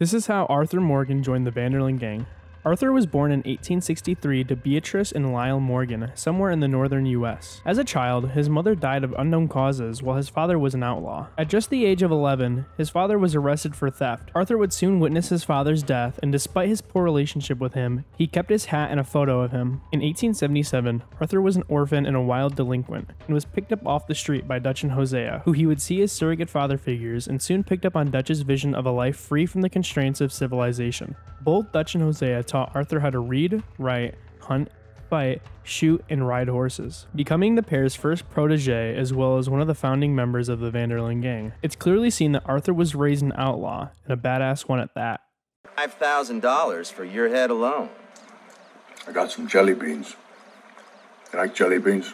This is how Arthur Morgan joined the Van der Linde Gang. Arthur was born in 1863 to Beatrice and Lyle Morgan, somewhere in the northern US. As a child, his mother died of unknown causes while his father was an outlaw. At just the age of 11, his father was arrested for theft. Arthur would soon witness his father's death, and despite his poor relationship with him, he kept his hat and a photo of him. In 1877, Arthur was an orphan and a wild delinquent, and was picked up off the street by Dutch and Hosea, who he would see as surrogate father figures and soon picked up on Dutch's vision of a life free from the constraints of civilization. Both Dutch and Hosea taught Arthur how to read, write, hunt, fight, shoot, and ride horses, becoming the pair's first protege as well as one of the founding members of the Van der Linde gang. It's clearly seen that Arthur was raised an outlaw, and a badass one at that. $5,000 for your head alone. I got some jelly beans. You like jelly beans?